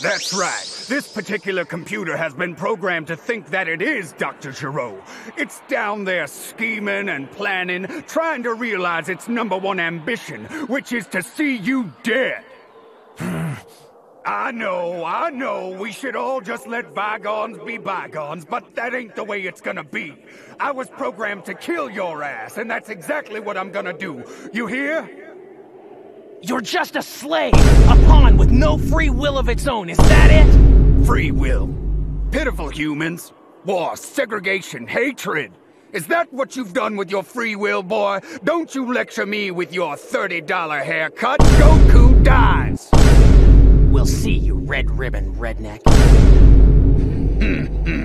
That's right. This particular computer has been programmed to think that it is Dr. Gero. It's down there scheming and planning, trying to realize its number one ambition, which is to see you dead. I know, I know, we should all just let bygones be bygones, but that ain't the way it's gonna be. I was programmed to kill your ass, and that's exactly what I'm gonna do. You hear? You're just a slave! A pawn with no free will of its own, is that it? Free will. Pitiful humans. War, segregation, hatred. Is that what you've done with your free will, boy? Don't you lecture me with your $30 haircut. Goku dies! We'll see, you red ribbon redneck. yes,